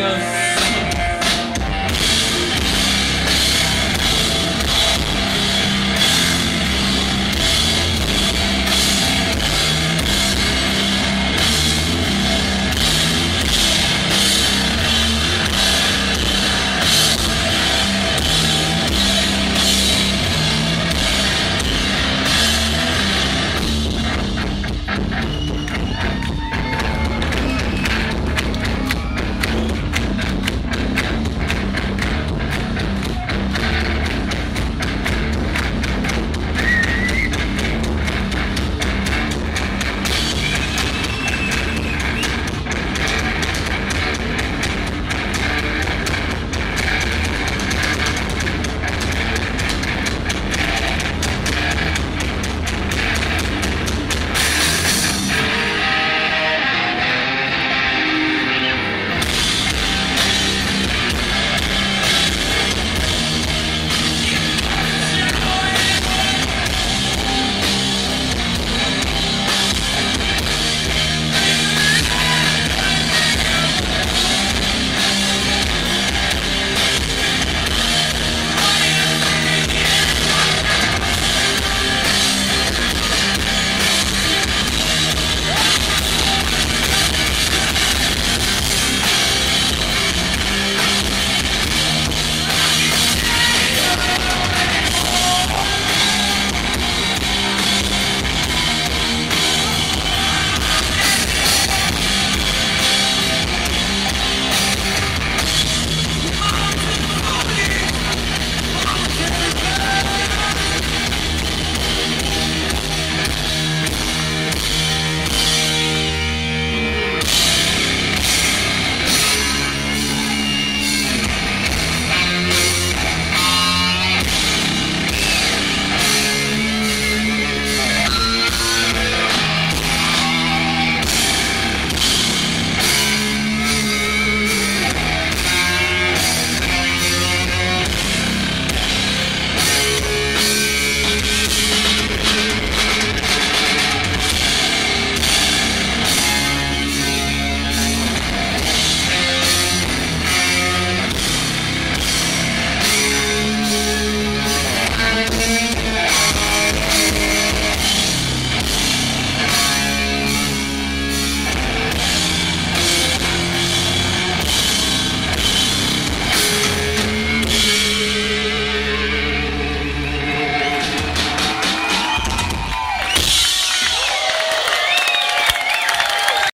ます。